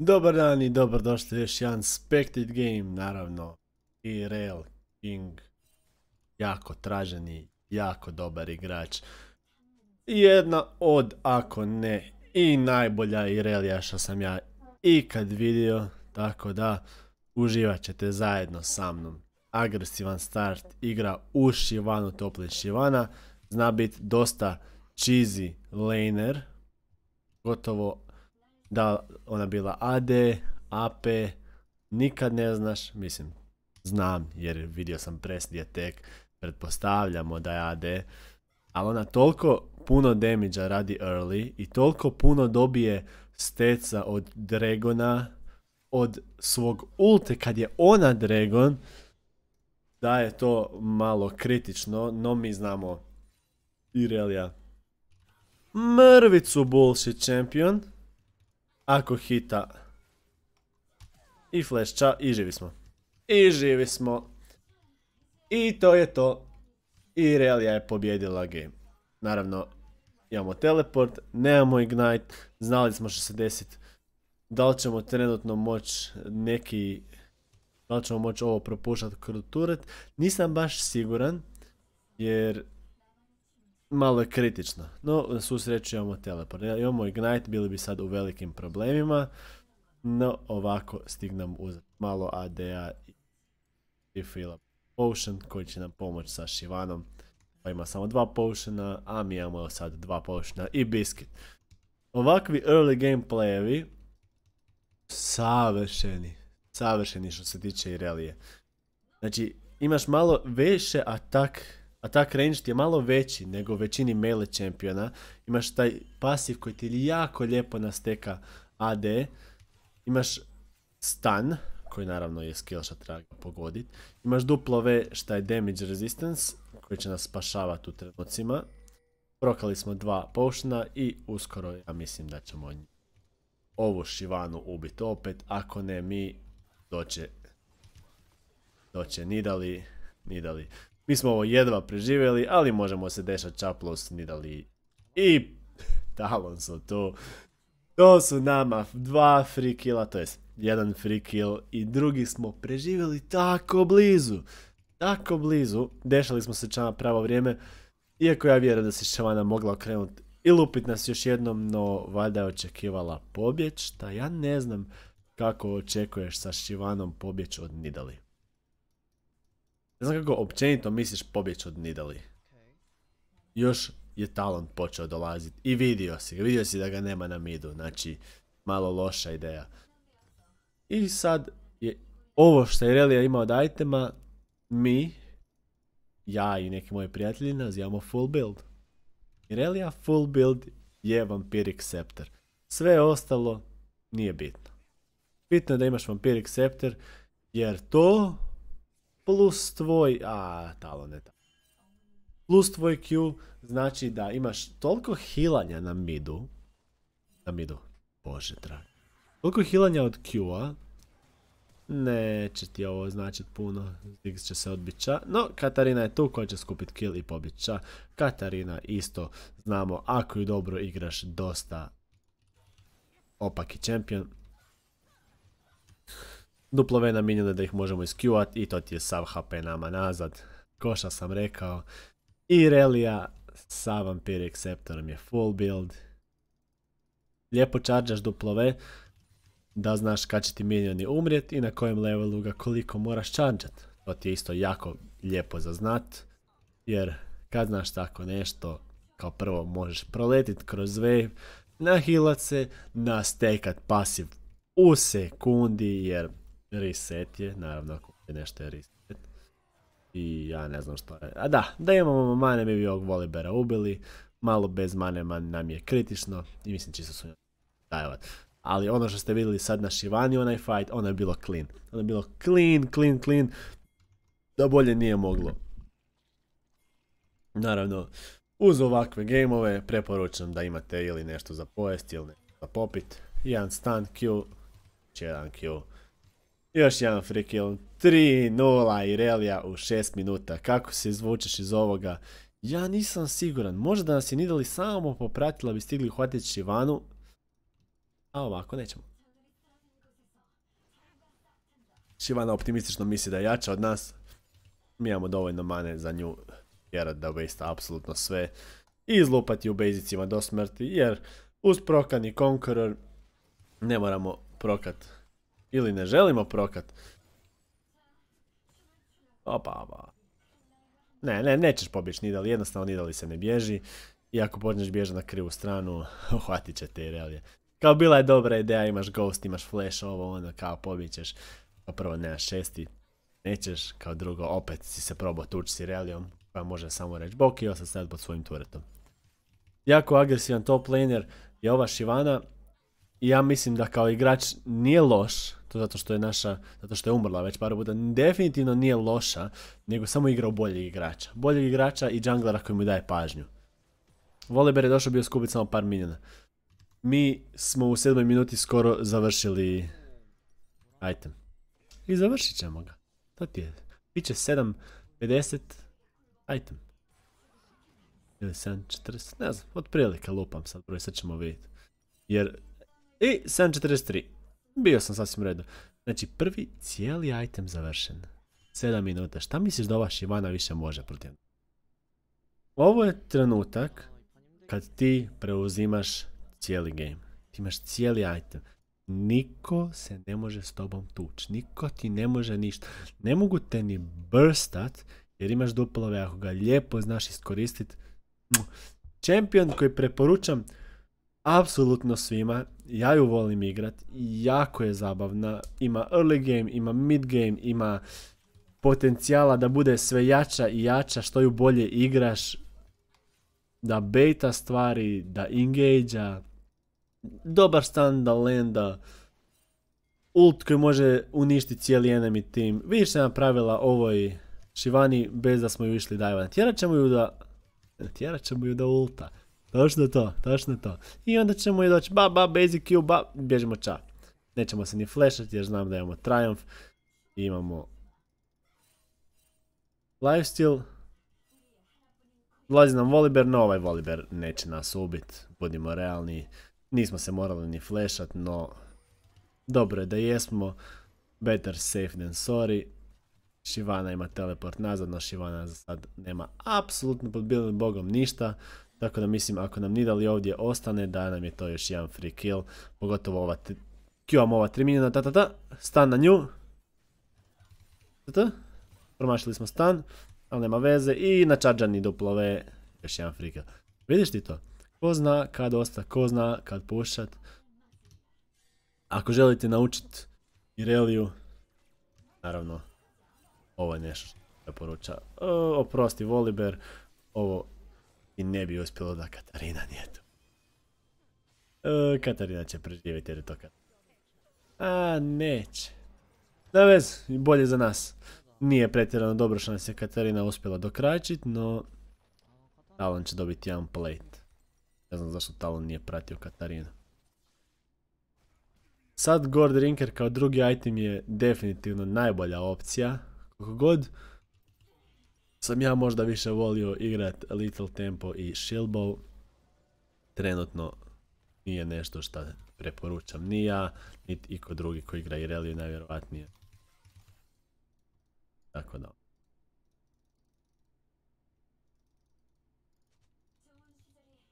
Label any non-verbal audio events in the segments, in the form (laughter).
Dobar dan i dobrodošli još jedan Spectate Game, naravno. I Real King, jako traženi, jako dobar igrač. Jedna od, ako ne, i najbolja Irelija što sam ja ikad vidio, tako da uživat ćete zajedno sa mnom. Agresivan start, igra u Shivanu, Toplin Shivana, zna biti dosta cheesy laner, gotovo da ona bila AD, AP, nikad ne znaš, mislim, znam jer vidio sam presnije tek, pretpostavljamo da je AD, ali ona toliko puno damage radi early i toliko puno dobije steca od Dragona, od svog ulte kad je ona Dragon, da je to malo kritično, no mi znamo Irelia mrvicu bullshit champion, ako hita i flash ča i živi smo. I živi smo. I to je to. I Realia je pobjedila game. Naravno, imamo teleport, nemamo ignite, znali smo što se desiti. Da li ćemo trenutno moći neki... Da li ćemo moći ovo propuštati kroz turret? Nisam baš siguran, jer malo je kritično. No, na svu sreću imamo teleport. Imamo Ignite, bili bi sad u velikim problemima. No, ovako stignem uz malo AD-a i fila potion koji će nam pomoći sa Shivanom. Pa ima samo dva potiona, a mi imamo sad dva potiona i Biscuit. Ovakvi early gameplayevi savršeni. Savršeni što se tiče Irelije. Znači, imaš malo više atak attack range ti je malo veći nego većini melee čempiona. Imaš taj pasiv koji ti jako lijepo nasteka AD. Imaš stun, koji naravno je skill što treba pogoditi. Imaš duplo V šta je damage resistance, koji će nas spašavati u trenucima. Prokali smo dva potiona i uskoro ja mislim da ćemo ovu Shivanu ubiti opet. Ako ne mi, doće, doće Nidali, Nidali. Mi smo ovo jedva preživjeli, ali možemo se dešati Čaplos, Nidali i (laughs) Talon su tu. To su nama dva free killa, to jest jedan free kill i drugi smo preživjeli tako blizu. Tako blizu, dešali smo se čama pravo vrijeme, iako ja vjerujem da se Šavana mogla okrenuti i lupit nas još jednom, no valjda je očekivala pobjeć, šta ja ne znam kako očekuješ sa Šivanom pobjeć od Nidali. Ne znam kako općenito misliš pobjeći od Nidali. Još je talent počeo dolaziti. I vidio si ga, vidio si da ga nema na midu. Znači, malo loša ideja. I sad je ovo što je Relija imao od itema, mi, ja i neki moji prijatelji nazivamo full build. Relija full build je Vampiric Scepter. Sve ostalo nije bitno. Bitno je da imaš Vampiric Scepter jer to plus tvoj, a talo ne Plus tvoj Q znači da imaš toliko hilanja na midu, na midu, bože dragi. Toliko hilanja od Q-a, neće ti ovo značiti puno, Ziggs će se odbiti ča. No, Katarina je tu koja će skupiti kill i pobiti ča. Katarina isto znamo, ako ju dobro igraš, dosta opaki čempion duplo V namijenjene da ih možemo iskuat i to ti je sav HP nama nazad. Koša sam rekao. I Relija sa Vampiric Sceptorom je full build. Lijepo čarđaš duplo V da znaš kad će ti minioni umrijet i na kojem levelu ga koliko moraš čarđat. To ti je isto jako lijepo za znat. Jer kad znaš tako nešto, kao prvo možeš proletit kroz wave, nahilat se, nastekat pasiv u sekundi jer reset je, naravno ako je nešto je reset. I ja ne znam što je. A da, da imamo mane mi bi ovog Volibera ubili. Malo bez mane man nam je kritično. I mislim čisto su dajevat. Ali ono što ste vidjeli sad na Shivani, onaj fight, ono je bilo clean. Ono je bilo clean, clean, clean. Da bolje nije moglo. Naravno, uz ovakve gameove preporučam da imate ili nešto za pojesti ili nešto za popit. Jedan stun Q, jedan Q. Još jedan free kill. 3-0 Irelia u 6 minuta. Kako se izvučeš iz ovoga? Ja nisam siguran. Možda da nas je Nidali samo popratila bi stigli uhvatiti Shivanu. A ovako nećemo. Šivana optimistično misli da je jača od nas. Mi imamo dovoljno mane za nju tjerat da waste apsolutno sve i izlupati u bazicima do smrti jer uz prokan i Conqueror ne moramo prokat ili ne želimo prokat. Opa, opa. Ne, ne, nećeš pobjeći Nidali, jednostavno Nidali se ne bježi. I ako počneš bježati na krivu stranu, (laughs) uhvatit će te Irelije. Kao bila je dobra ideja, imaš Ghost, imaš Flash, ovo, onda kao pobjećeš. Kao prvo nemaš šesti, nećeš, kao drugo opet si se probao tući s Irelijom, koja može samo reći bok i sad pod svojim turetom. Jako agresivan top laner je ova Shivana i ja mislim da kao igrač nije loš, to zato što je naša, zato što je umrla već par puta, definitivno nije loša, nego samo igra u boljeg igrača. Boljeg igrača i junglera koji mu daje pažnju. Voliber je došao bio skupiti samo par milijuna. Mi smo u sedmoj minuti skoro završili item. I završit ćemo ga. To ti je. Biće 7.50 item. Ili 7.40, ne znam, otprilike lupam sad broj, sad ćemo vidjeti. Jer, i 7.43. Bio sam sasvim redu. Znači, prvi cijeli item završen. 7 minuta. Šta misliš da ova Shivana više može protiv? Ovo je trenutak kad ti preuzimaš cijeli game. Ti imaš cijeli item. Niko se ne može s tobom tući. Niko ti ne može ništa. Ne mogu te ni burstat jer imaš duplove ako ga lijepo znaš iskoristiti. Champion koji preporučam apsolutno svima. Ja ju volim igrat. Jako je zabavna. Ima early game, ima mid game, ima potencijala da bude sve jača i jača što ju bolje igraš. Da beta stvari, da engage dobar stan da lenda, ult koji može uništiti cijeli enemy team. Vidiš se napravila ovoj Shivani bez da smo ju išli dajvan. Tjerat ćemo ju da... Tjerat ćemo ju da ulta. Točno to, točno to. I onda ćemo ju doći ba ba basic Q ba bježimo ča. Nećemo se ni flashati jer znam da imamo Triumph. I imamo Lifesteal. Vlazi nam Volibear, no ovaj Volibear neće nas ubit. Budimo realni. Nismo se morali ni flashat, no dobro je da jesmo. Better safe than sorry. Shivana ima teleport nazad, no Shivana za sad nema apsolutno pod bilim bogom ništa. Tako da mislim ako nam Nidali ovdje ostane da nam je to još jedan free kill. Pogotovo ova, Q-am ova 3 milijuna, ta ta ta, stan na nju. Ta promašili smo stan, ali nema veze i na čarđani duplove, još jedan free kill. Vidiš ti to? Ko zna kad osta, ko zna kad pušat. Ako želite naučiti Ireliju, naravno, ovo je nešto što preporuča. oprosti Voliber, ovo i ne bi uspjelo da Katarina nije tu. Katarina će preživjeti jer je to. A, neće. Da vez, bolje za nas. Nije pretjerano dobro što nas je Katarina uspjela dokračit, no... Talon će dobiti jedan plate. Ne znam zašto Talon nije pratio Katarinu. Sad Gord Rinker kao drugi item je definitivno najbolja opcija. Kako god sam ja možda više volio igrat Little Tempo i Shieldbow. Trenutno nije nešto što preporučam ni ja, niti iko drugi koji igra Ireliju najvjerojatnije. Tako da.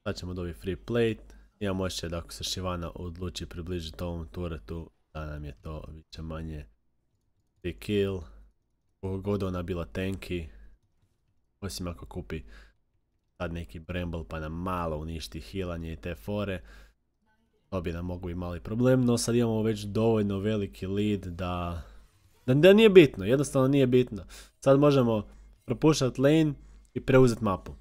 Sad ćemo dobiti free plate. Imamo osjećaj da ako se Shivana odluči približiti ovom turetu, da nam je to više manje free kill. Koliko ona bila tanky. Osim ako kupi sad neki Bramble pa nam malo uništi healanje i te fore. To bi nam mogu i mali problem, no sad imamo već dovoljno veliki lead da... Da, nije bitno, jednostavno nije bitno. Sad možemo propušati lane i preuzeti mapu.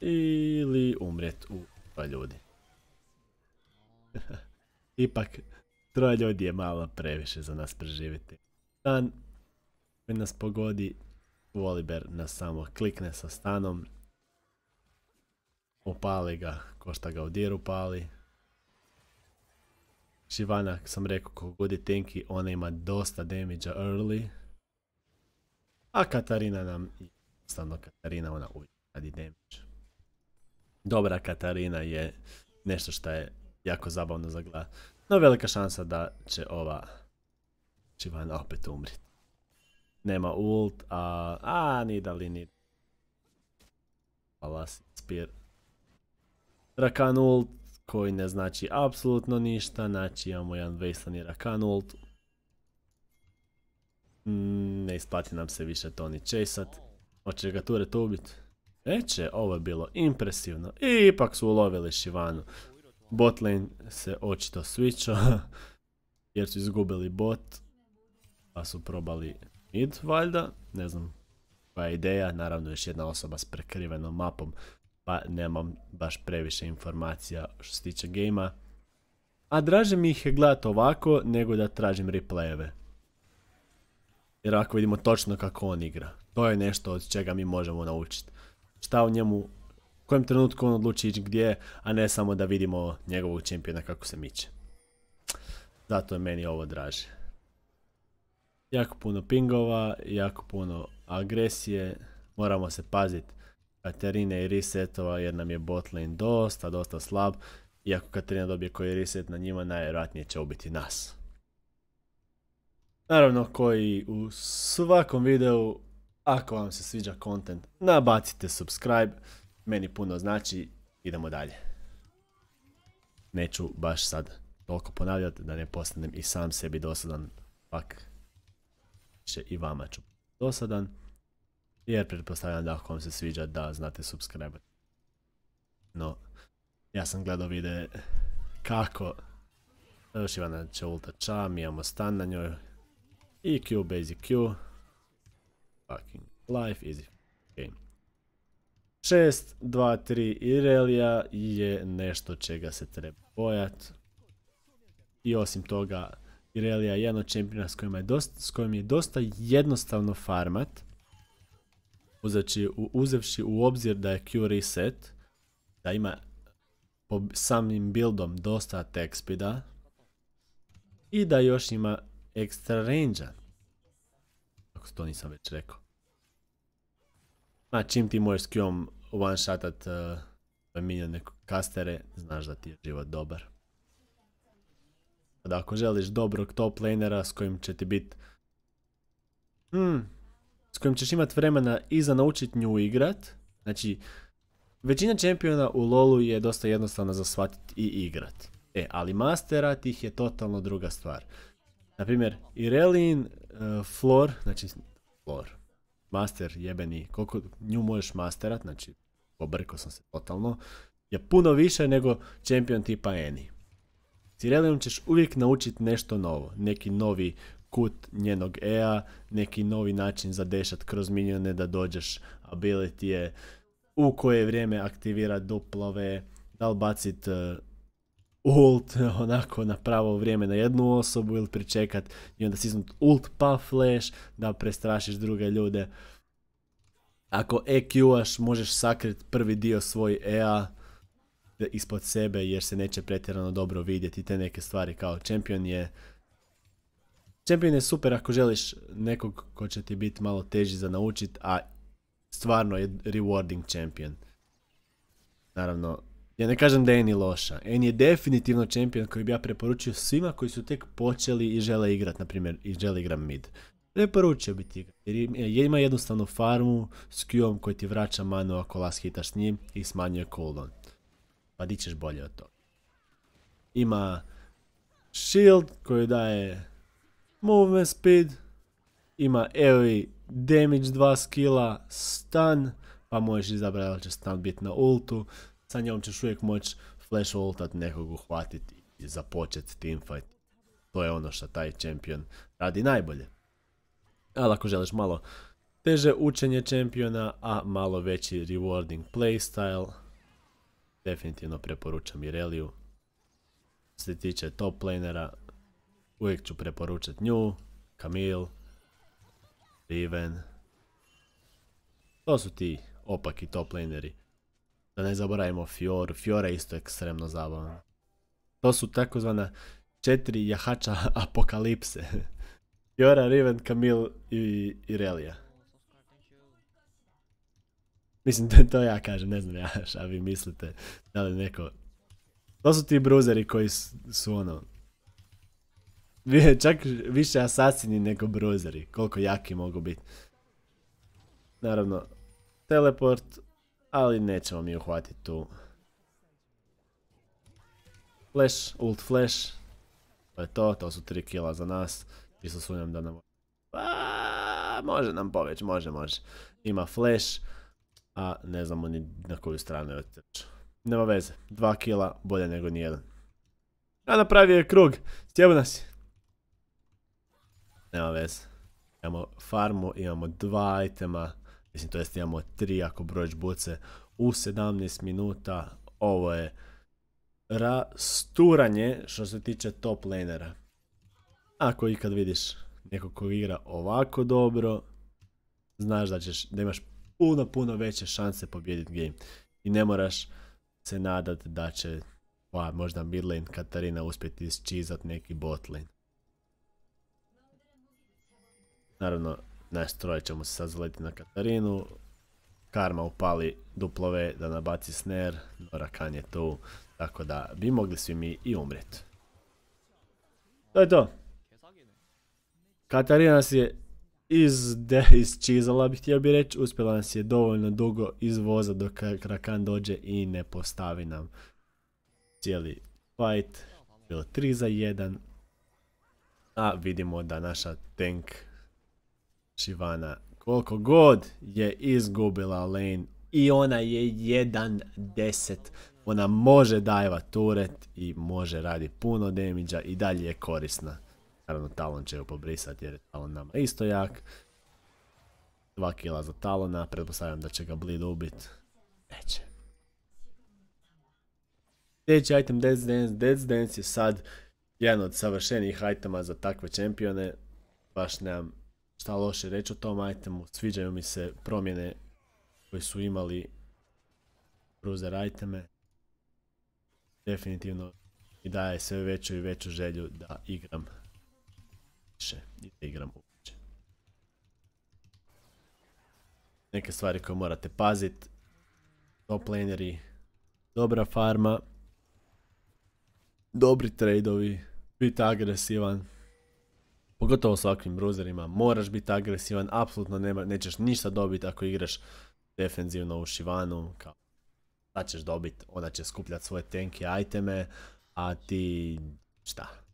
ili umrijet u troje ljudi. (laughs) Ipak, troje ljudi je malo previše za nas preživjeti. Stan koji nas pogodi, Voliber nas samo klikne sa stanom, opali ga, košta ga u diru pali. Šivana, sam rekao, kako god je tanky, ona ima dosta damage early. A Katarina nam, jednostavno Katarina, ona uvijek radi damage dobra Katarina je nešto što je jako zabavno za gledat. No velika šansa da će ova Šivana opet umrit. Nema ult, a, a ni da li ni. Palas, Spear. Rakan ult, koji ne znači apsolutno ništa, znači imamo jedan Wasteland Rakan ult. Mm, ne isplati nam se više to ni chasat. Hoće ga Turet ubit? Neće, ovo je bilo impresivno. I ipak su ulovili Shivanu. Botlane se očito switcho, (laughs) jer su izgubili bot, pa su probali mid valjda, ne znam koja je ideja, naravno još jedna osoba s prekrivenom mapom, pa nemam baš previše informacija što se tiče gejma. A draže mi ih je gledati ovako nego da tražim replayeve. Jer ako vidimo točno kako on igra, to je nešto od čega mi možemo naučiti. Šta u njemu, u kojem trenutku on odluči ići gdje, a ne samo da vidimo njegovog čempiona kako se miče. Zato je meni ovo draže. Jako puno pingova, jako puno agresije, moramo se paziti Katarine i resetova jer nam je botlane dosta, dosta slab. Iako Katarina dobije koji reset na njima, najvjerojatnije će ubiti nas. Naravno, koji u svakom videu, ako vam se sviđa content, nabacite subscribe, meni puno znači, idemo dalje. Neću baš sad toliko ponavljati da ne postanem i sam sebi dosadan, pak će i vama ću dosadan. Jer pretpostavljam da ako vam se sviđa da znate subscribe. No, ja sam gledao videe kako još Ivana će ulta čam, imamo stan na njoj. EQ, basic Q. Fucking life, easy game. 6, 2, 3 Irelia je nešto čega se treba bojat. I osim toga, Irelia je jedan od čempiona s dosta, s kojim je dosta jednostavno farmat uzevši u obzir da je Q reset, da ima po samim buildom dosta attack speeda i da još ima extra range Ako to nisam već rekao. Ma čim ti možeš s Q-om one shotat uh, minione kastere, znaš da ti je život dobar. Da ako želiš dobrog top lanera s kojim će ti biti hmm, s kojim ćeš imati vremena i za naučiti nju igrat. Znači, većina čempiona u LoLu je dosta jednostavna za shvatiti i igrat. E, ali mastera tih je totalno druga stvar. Naprimjer, Irelin, uh, Flor, znači, Flor, master jebeni, koliko nju možeš masterat, znači, pobrko sam se totalno, je puno više nego čempion tipa Eni. S Irelinom ćeš uvijek naučiti nešto novo, neki novi kut njenog EA, neki novi način za dešat kroz minione da dođeš ability je, u koje vrijeme aktivira duplove, da li bacit uh, ult (laughs) onako na pravo vrijeme na jednu osobu ili pričekat i onda siznut ult pa flash da prestrašiš druge ljude. Ako EQ-aš možeš sakrit prvi dio svoj EA ispod sebe jer se neće pretjerano dobro vidjeti te neke stvari kao champion je Champion je super ako želiš nekog ko će ti biti malo teži za naučit, a stvarno je rewarding champion. Naravno, ja ne kažem da je ni loša. En je definitivno champion koji bi ja preporučio svima koji su tek počeli i žele igrat, na primjer, i žele igrat mid. Preporučio bi ti jer ima jednostavnu farmu s Q-om koji ti vraća manu ako las hitaš s njim i smanjuje cooldown. Pa di ćeš bolje od toga. Ima shield koji daje movement speed, ima early damage 2 skilla, stun, pa možeš izabrati da će stun biti na ultu, sa njom ćeš uvijek moći flash ultat nekog uhvatiti i započeti teamfight. To je ono što taj champion radi najbolje. Ali ako želiš malo teže učenje čempiona, a malo veći rewarding playstyle, definitivno preporučam Ireliju. Što se tiče top lanera, Uvijek ću preporučati nju, Camille, Riven. To su ti opaki top laneri. Da ne zaboravimo Fioru. Fiora je isto ekstremno zabavna. To su takozvana četiri jahača (laughs) apokalipse. Fiora, Riven, Camille i Irelia. Mislim da to ja kažem, ne znam ja (laughs) šta vi mislite. Da li neko To su ti bruzeri koji su ono... Čak više asasini nego bruzeri. Koliko jaki mogu biti. Naravno, teleport, ali nećemo mi uhvatiti tu. Flash, ult flash. To je to, to su 3 kila za nas. Isto sumnjam da nam... Pa, može nam poveć, može, može. Ima flash, a ne znamo ni na koju stranu je. Nema veze, 2 kila bolje nego nijedan. A napravio je krug, stjebu nas Nema veze. Imamo farmu, imamo dva itema. Mislim, to jest imamo tri ako brojiš buce u 17 minuta. Ovo je rasturanje što se tiče top lanera. Ako ikad vidiš nekog ko igra ovako dobro, znaš da, ćeš, da imaš puno, puno veće šanse pobijediti game. I ne moraš se nadat da će pa, možda midlane Katarina uspjeti isčizat neki botlane. Naravno, naš troj ćemo se sad zaleti na Katarinu. Karma upali duplove da nabaci snare. Norakan je tu. Tako da bi mogli svi mi i umret. To je to. Katarina nas je iz, iz čizala bih htio bi reći. Uspjela nas je dovoljno dugo izvoza dok Rakan dođe i ne postavi nam cijeli fight. Bilo 3 za 1. A vidimo da naša tank Šivana koliko god je izgubila lane i ona je 1-10. Ona može dajva turet i može radi puno damage i dalje je korisna. Naravno Talon će ju pobrisati jer je Talon nama isto jak. 2 kila za Talona, pretpostavljam da će ga Bleed ubit. Neće. Sljedeći item Death Dance. Death Dance je sad jedan od savršenijih itema za takve čempione. Baš nemam šta loše reći o tom itemu. Sviđaju mi se promjene koje su imali bruiser iteme. Definitivno mi daje sve veću i veću želju da igram više i da igram uopće. Neke stvari koje morate paziti. Top laneri, dobra farma, dobri tradeovi, biti agresivan, Pogotovo s ovakvim bruzerima, moraš biti agresivan, apsolutno nema, nećeš ništa dobiti ako igraš defenzivno u Shivanu, kao ćeš dobiti, ona će skupljati svoje tenke iteme, a ti šta?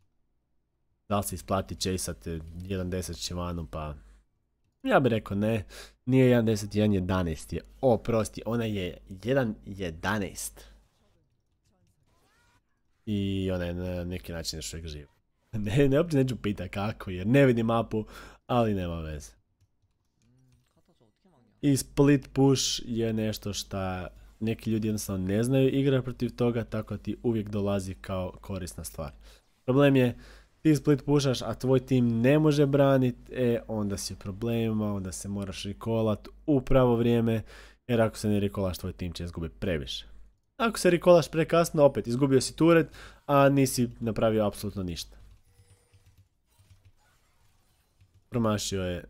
Da li se isplati chasat 1.10 Shivanu, pa ja bih rekao ne, nije 1.10, 1.11 je, o prosti, ona je 1.11. I ona je na neki način još uvijek živa. (laughs) Ne, ne, uopće neću pita kako, jer ne vidim mapu, ali nema veze. I split push je nešto što neki ljudi jednostavno ne znaju igra protiv toga, tako ti uvijek dolazi kao korisna stvar. Problem je, ti split pushaš, a tvoj tim ne može branit, e, onda si u problema, onda se moraš rekolat u pravo vrijeme, jer ako se ne rekolaš, tvoj tim će izgubiti previše. Ako se rekolaš prekasno, opet izgubio si turet, a nisi napravio apsolutno ništa. Promašio je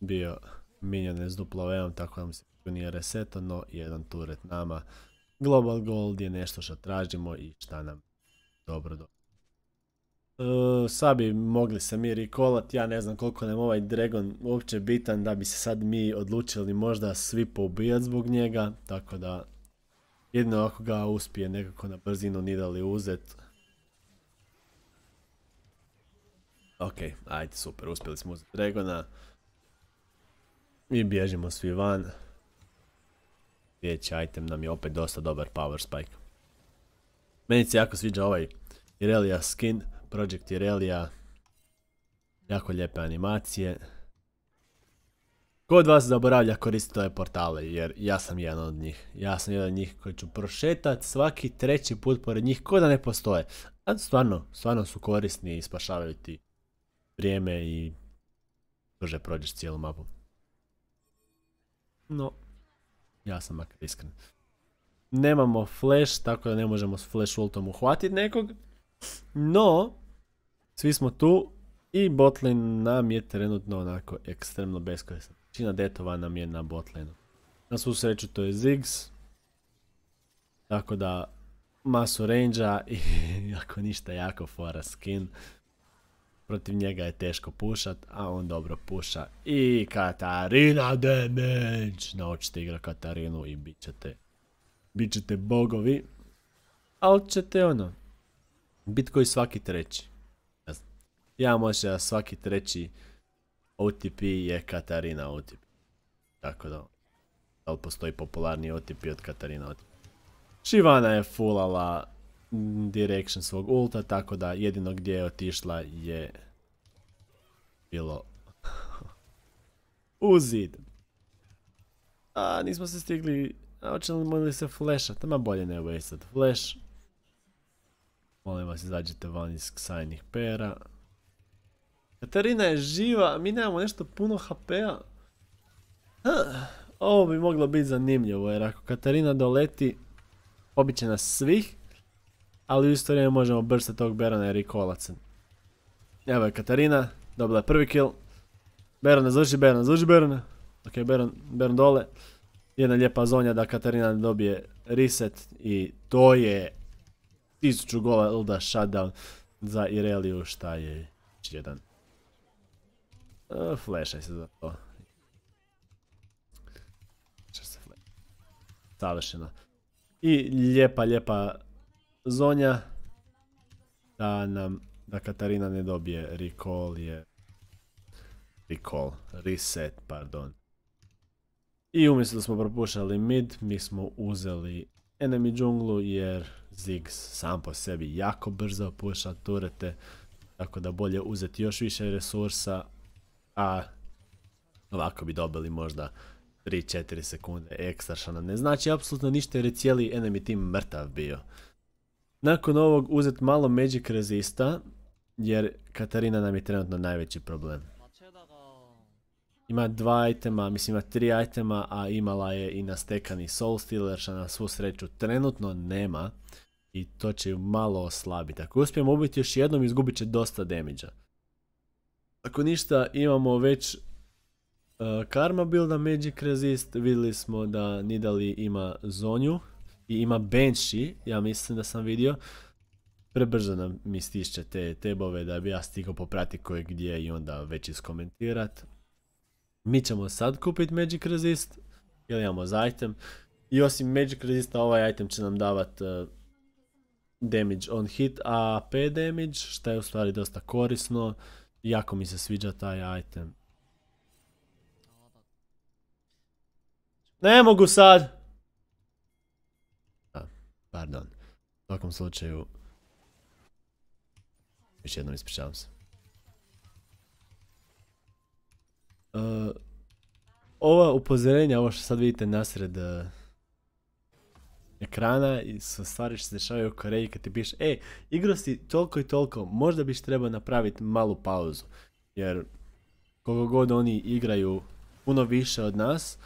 bio minion s duplo tako da mu se nije reseto, no jedan turet nama. Global Gold je nešto što tražimo i šta nam dobro do. E, sad bi mogli se mi rekolat, ja ne znam koliko nam ovaj Dragon uopće bitan da bi se sad mi odlučili možda svi poubijat zbog njega, tako da jedino ako ga uspije nekako na brzinu nidali uzet, Ok, ajde, super, uspjeli smo uzeti Dragona. I bježimo svi van. Sljedeći item nam je opet dosta dobar power spike. Meni se jako sviđa ovaj Irelia skin, Project Irelia. Jako lijepe animacije. Kod vas zaboravlja koristiti ove portale, jer ja sam jedan od njih. Ja sam jedan od njih koji ću prošetat svaki treći put pored njih, ko da ne postoje. A stvarno, stvarno su korisni i spašavaju ti vrijeme i brže prođeš cijelu mapu. No, ja sam makar iskren. Nemamo flash, tako da ne možemo s flash ultom uhvatiti nekog. No, svi smo tu i botlane nam je trenutno onako ekstremno beskorisna. Većina detova nam je na botlaneu. Na svu sreću to je Ziggs. Tako da masu range i (laughs) ako ništa jako fora skin. Protiv njega je teško pušat, a on dobro puša. I Katarina damage! Naučite igra Katarinu i bit ćete, bit ćete bogovi. Ali ćete ono, bit koji svaki treći. Ja možem da svaki treći OTP je Katarina OTP. Tako da, da li postoji popularni OTP od Katarina OTP. Shivana je fullala direction svog ulta, tako da jedino gdje je otišla je bilo (laughs) u zid. A, nismo se stigli, a hoćemo li se flasha, tamo bolje ne wasted flash. Molim vas izađite van iz sajnih pera. Katarina je živa, mi nemamo nešto puno HP-a. Ovo bi moglo biti zanimljivo jer ako Katarina doleti, pobit će nas svih. Ali u isto vrijeme možemo brstati tog Berona jer je kolacen. Evo je Katarina, dobila je prvi kill. Berona, završi Berona, završi Berona. Ok, Beron, Beron dole. Jedna lijepa zonja da Katarina dobije reset i to je 1000 gola Ilda shutdown za Ireliju šta je jedan. Uh, flashaj se za to. se Savršeno. I lijepa, lijepa zonja. Da nam, da Katarina ne dobije recall je... Recall, reset, pardon. I umjesto da smo propušali mid, mi smo uzeli enemy džunglu jer Ziggs sam po sebi jako brzo puša turete. Tako da bolje uzeti još više resursa, a ovako bi dobili možda 3-4 sekunde ekstra što nam ne znači apsolutno ništa jer je cijeli enemy team mrtav bio. Nakon ovog uzet malo magic resista jer Katarina nam je trenutno najveći problem. Ima dva itema, mislim ima tri itema, a imala je i nastekani Soul Stealer što na svu sreću trenutno nema. I to će ju malo oslabiti. Ako uspijemo ubiti još jednom izgubit će dosta damage Ako ništa imamo već Uh, Karma builda Magic Resist, vidjeli smo da Nidali ima Zonju i ima Banshee, ja mislim da sam vidio. Prebrzo nam mi stišće te tebove da bi ja stigao poprati koje gdje i onda već iskomentirat. Mi ćemo sad kupiti Magic Resist, jer imamo za item. I osim Magic Resista ovaj item će nam davat uh, damage on hit, a AP damage, što je u stvari dosta korisno. Jako mi se sviđa taj item. Ne mogu sad. A, pardon. U svakom slučaju. Još jednom ispričavam se. Uh, ova upozorenja, ovo što sad vidite nasred uh, ekrana i su stvari što se dešavaju u Koreji kad ti piše e, igro si toliko i toliko, možda biš trebao napraviti malu pauzu. Jer koliko god oni igraju puno više od nas,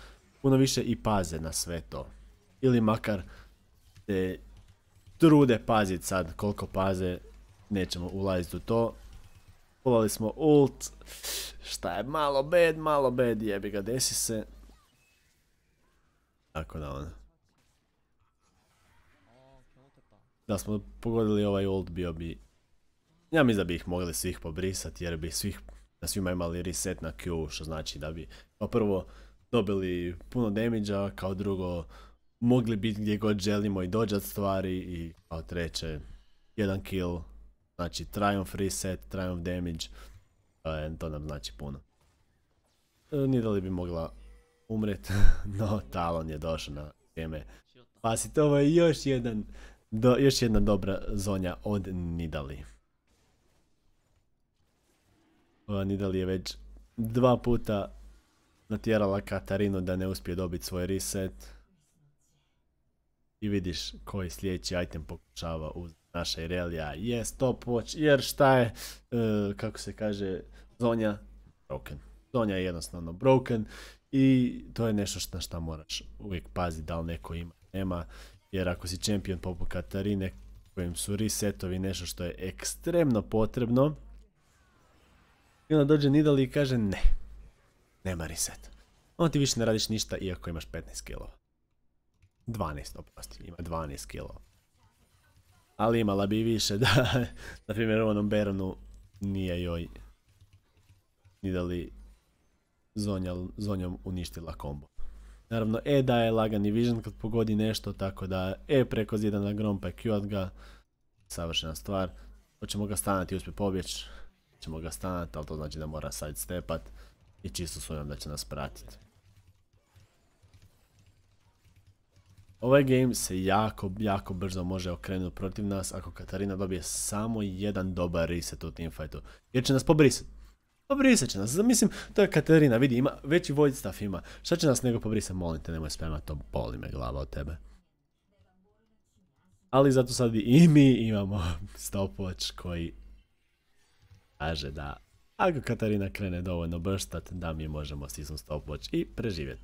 puno više i paze na sve to. Ili makar te trude pazit sad koliko paze, nećemo ulaziti u to. Pulali smo ult, šta je malo bad, malo bad, jebi ga, desi se. Tako da ono. Da smo pogodili ovaj ult bio bi... Ja mislim da bi ih mogli svih pobrisati jer bi svih, da svima imali reset na Q, što znači da bi kao prvo dobili puno damage kao drugo mogli biti gdje god želimo i dođat stvari i kao treće jedan kill, znači triumph reset, triumph damage, to nam znači puno. E, nije da li bi mogla umret, (laughs) no Talon je došao na vrijeme. Pasite, ovo je još jedan, još jedna dobra zonja od Nidali. Nidali je već dva puta natjerala Katarinu da ne uspije dobiti svoj reset. I vidiš koji sljedeći item pokušava uz naša Irelija. Je stop watch, jer šta je, e, kako se kaže, zonja? Broken. Zonja je jednostavno broken i to je nešto na šta moraš uvijek paziti da li neko ima, nema. Jer ako si čempion poput Katarine, kojim su resetovi nešto što je ekstremno potrebno, i onda dođe Nidali i kaže ne, nema reset. Onda ti više ne radiš ništa iako imaš 15 kilova. 12, oprosti, ima 12 kilova. Ali imala bi više da, (laughs) na primjer, onom Beronu nije joj ni da li zonjom uništila kombo. Naravno, E daje lagani vision kad pogodi nešto, tako da E preko zida na grom pa Q ga. Savršena stvar. Hoćemo ga stanati i uspje pobjeć. Ćemo ga stanati, ali to znači da mora side stepat. I čisto sumnjam da će nas pratiti. Ovaj game se jako, jako brzo može okrenuti protiv nas ako Katarina dobije samo jedan dobar reset u teamfightu. Jer će nas pobrisati. Pobrisat će nas. Mislim, to je Katarina, vidi, ima, veći void staff ima. Šta će nas nego pobrisati? Molim te, nemoj spremati, to boli me glava od tebe. Ali zato sad i mi imamo (laughs) stopwatch koji kaže da ako Katarina krene dovoljno brštat, da mi možemo season stopwatch i preživjeti.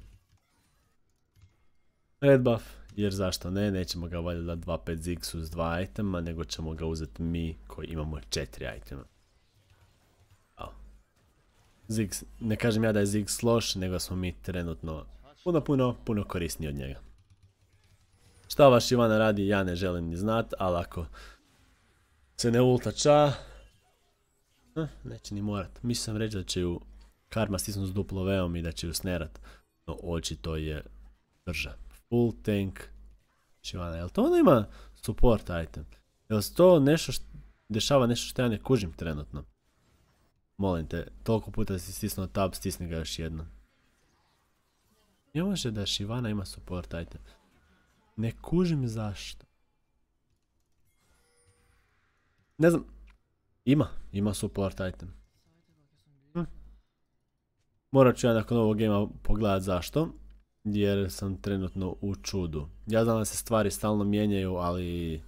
Red buff, jer zašto ne, nećemo ga valjda 2-5 zigsu s dva itema, nego ćemo ga uzeti mi koji imamo 4 itema. Ziggs, ne kažem ja da je Ziggs loš, nego smo mi trenutno puno, puno, puno korisniji od njega. Šta vaš Ivana radi, ja ne želim ni znat, ali ako se ne ulta ča, eh, neće ni morat. Mislim sam reći da će ju karma stisnuti s duplo veom i da će ju snerat, no očito je brža. Full tank, Šivana, jel to ona ima support item? Jel to nešto, dešava nešto što ja ne kužim trenutno? Molim te, toliko puta si stisnuo tab, stisni ga još jednom. Ne može da Shivana ima support item. Ne kužim zašto. Ne znam. Ima, ima support item. Hm. Morat ću ja nakon ovog gema pogledat zašto. Jer sam trenutno u čudu. Ja znam da se stvari stalno mijenjaju, ali...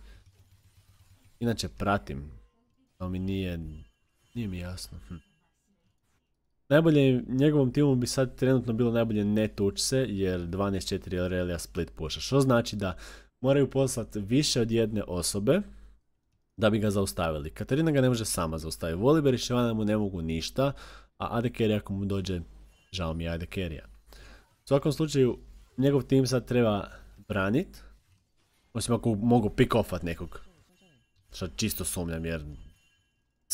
Inače pratim. To mi nije nije mi jasno. Hm. Najbolje, njegovom timu bi sad trenutno bilo najbolje ne tuć se, jer 12-4 Aurelia split puša. Što znači da moraju poslati više od jedne osobe da bi ga zaustavili. Katarina ga ne može sama zaustaviti. Voliber i Shivana mu ne mogu ništa, a Adekerija ako mu dođe, žao mi je Adekerija. U svakom slučaju, njegov tim sad treba branit, osim ako mogu pick-offat nekog. Što čisto sumnjam jer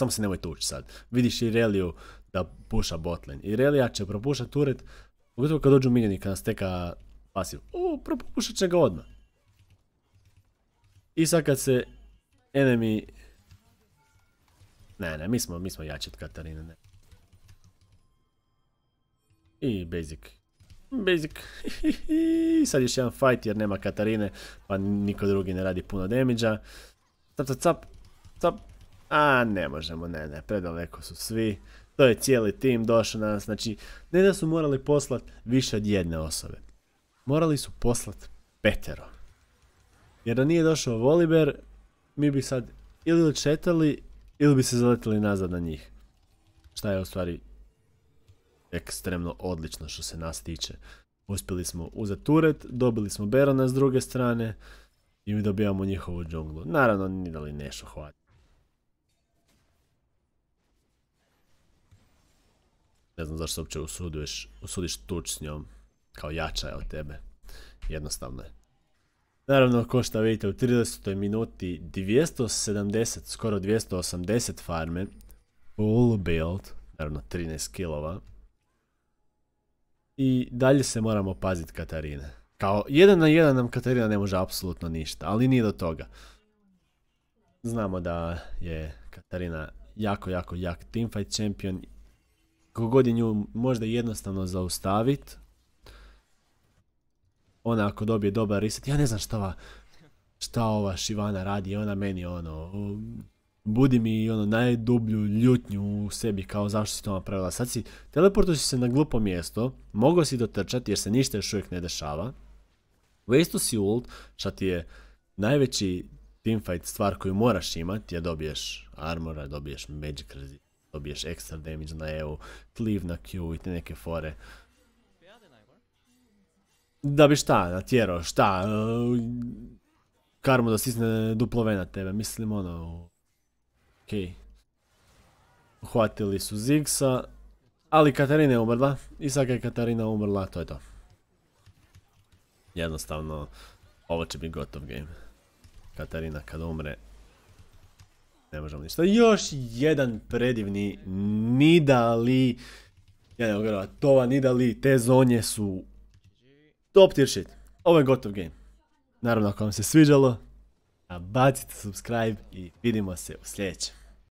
samo se nemoj tući sad. Vidiš i Reliju da puša botlane. I Relija će propušati turet, pogotovo kad dođu minjeni, kad nas teka pasiv. O, propušat će ga odmah. I sad kad se enemy... Ne, ne, mi smo, mi smo jači od Katarine, ne. I basic. Basic. (laughs) sad još jedan fight jer nema Katarine, pa niko drugi ne radi puno damage-a. Cap, cap, cap. Cap. A, ne možemo, ne, ne, predaleko su svi. To je cijeli tim došao na nas, znači, ne da su morali poslat više od jedne osobe. Morali su poslat petero. Jer da nije došao Voliber, mi bi sad ili odšetali, ili bi se zaletili nazad na njih. Šta je u stvari ekstremno odlično što se nas tiče. Uspjeli smo uzeti turet, dobili smo Berona s druge strane i mi dobijamo njihovu džunglu. Naravno, ni da li nešto hvati. Ne znam zašto se uopće usudiš, usudiš tuč s njom. Kao jača je od tebe. Jednostavno je. Naravno, ko što vidite, u 30. minuti 270, skoro 280 farme. Full build. Naravno, 13 kilova. I dalje se moramo paziti Katarine. Kao, jedan na jedan nam Katarina ne može apsolutno ništa, ali nije do toga. Znamo da je Katarina jako, jako jak teamfight champion god je nju možda jednostavno zaustavit, ona ako dobije dobar reset, ja ne znam šta ova, šta ova Šivana radi, ona meni ono, budi mi ono najdublju ljutnju u sebi kao zašto si to napravila. Sad si, teleportuš se na glupo mjesto, mogao si dotrčati jer se ništa još uvijek ne dešava. Waste si ult, šta ti je najveći teamfight stvar koju moraš imati, je dobiješ armora, dobiješ magic resist dobiješ extra damage na EU, cleave na Q i te neke fore. Da bi šta, natjerao, šta, karmu da stisne duplove na tebe, mislim ono, okej. Uhvatili su Zigsa, ali Katarina je umrla i sad kad je Katarina umrla, to je to. Jednostavno, ovo će biti gotov game. Katarina kad umre, Ne možemo ništa. Još jedan predivni Nidali. Ja ne mogu Tova Nidali, te zonje su top tier shit. Ovo je gotov game. Naravno ako vam se sviđalo, bacite subscribe i vidimo se u sljedećem.